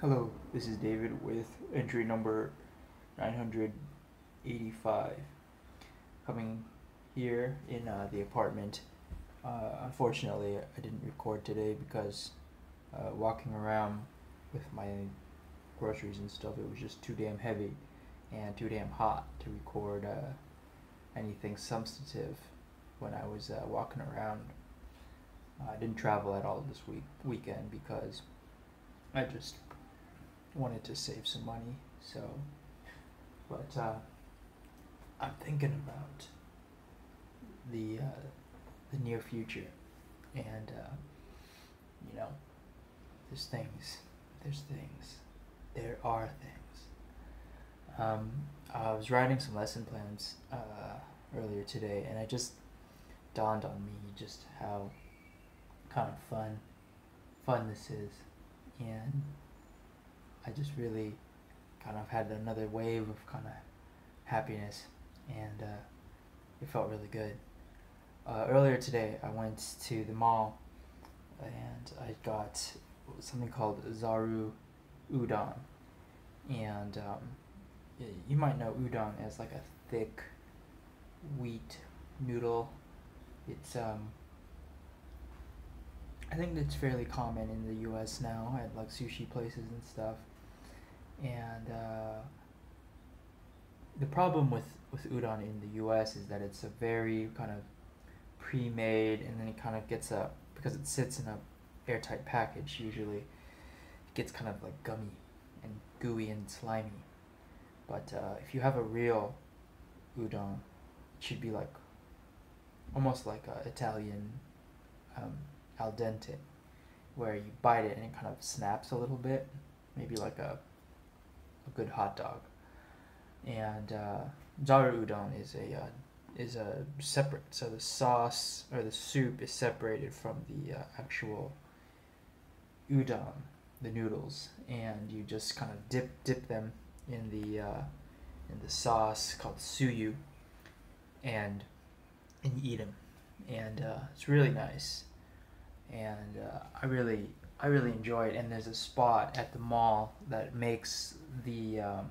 Hello, this is David with entry number 985. Coming here in uh, the apartment. Uh, unfortunately, I didn't record today because uh, walking around with my groceries and stuff, it was just too damn heavy and too damn hot to record uh, anything substantive when I was uh, walking around. I didn't travel at all this week weekend because I just wanted to save some money. So, but uh, I'm thinking about the uh, the near future, and uh, you know, there's things, there's things, there are things. Um, I was writing some lesson plans uh, earlier today, and it just dawned on me just how kind of fun, fun this is, and I just really kind of had another wave of kind of happiness, and uh, it felt really good. Uh, earlier today, I went to the mall, and I got something called Zaru Udon, and um, you might know udon as like a thick wheat noodle. It's um, I think it's fairly common in the U.S. now at like sushi places and stuff. And uh, the problem with with udon in the U.S. is that it's a very kind of pre-made, and then it kind of gets a because it sits in a airtight package. Usually, it gets kind of like gummy and gooey and slimy. But uh, if you have a real udon, it should be like almost like a Italian um, al dente, where you bite it and it kind of snaps a little bit, maybe like a a good hot dog. And uh, zaru udon is a uh, is a separate, so the sauce or the soup is separated from the uh, actual udon, the noodles, and you just kind of dip dip them in the uh, in the sauce called tsuyu, and and you eat them, and uh, it's really nice and uh, I really I really enjoy it. And there's a spot at the mall that makes the um,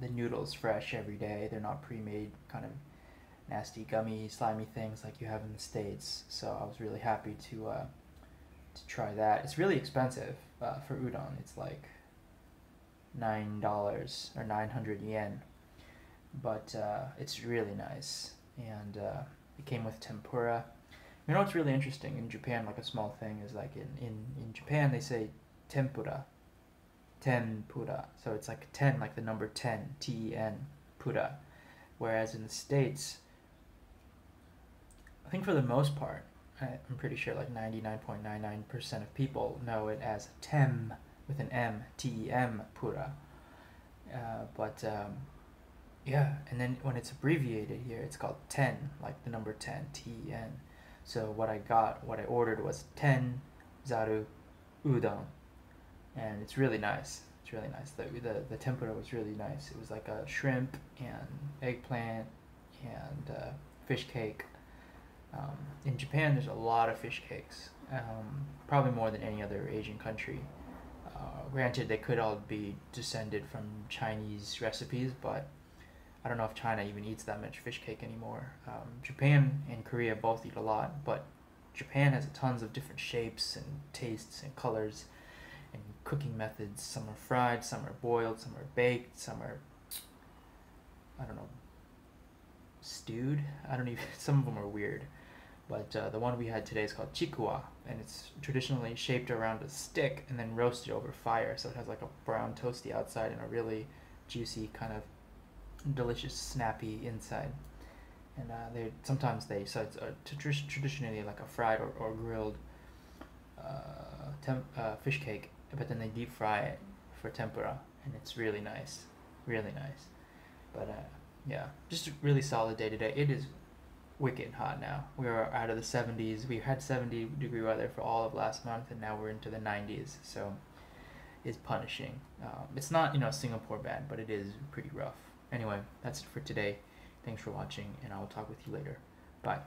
the noodles fresh every day. They're not pre-made kind of nasty, gummy, slimy things like you have in the states. So I was really happy to uh, to try that. It's really expensive uh, for udon. It's like nine dollars or nine hundred yen, but uh, it's really nice. And uh, it came with tempura you know what's really interesting in Japan, like a small thing, is like in, in, in Japan they say tempura. Tempura. So it's like 10, like the number 10, T E N, pura. Whereas in the States, I think for the most part, I'm pretty sure like 99.99% of people know it as tem with an M, T E M, pura. Uh, but um, yeah, and then when it's abbreviated here, it's called 10, like the number 10, T E N. So what I got, what I ordered was 10 zaru udon. And it's really nice. It's really nice. The, the, the tempura was really nice. It was like a shrimp and eggplant and uh, fish cake. Um, in Japan, there's a lot of fish cakes, um, probably more than any other Asian country. Uh, granted, they could all be descended from Chinese recipes, but I don't know if China even eats that much fish cake anymore. Um, Japan and Korea both eat a lot, but Japan has tons of different shapes and tastes and colors and cooking methods. Some are fried, some are boiled, some are baked, some are, I don't know, stewed. I don't even, some of them are weird. But uh, the one we had today is called chikuwa, and it's traditionally shaped around a stick and then roasted over fire. So it has like a brown toasty outside and a really juicy kind of delicious, snappy inside. And uh, they sometimes they so it's uh, traditionally like a fried or, or grilled uh, uh, fish cake, but then they deep fry it for tempura, and it's really nice, really nice. But uh, yeah, just really solid day today. It is wicked hot now. We are out of the 70s. We had 70 degree weather for all of last month, and now we're into the 90s. So it's punishing. Um, it's not you know Singapore bad, but it is pretty rough. Anyway, that's it for today. Thanks for watching, and I will talk with you later. Bye.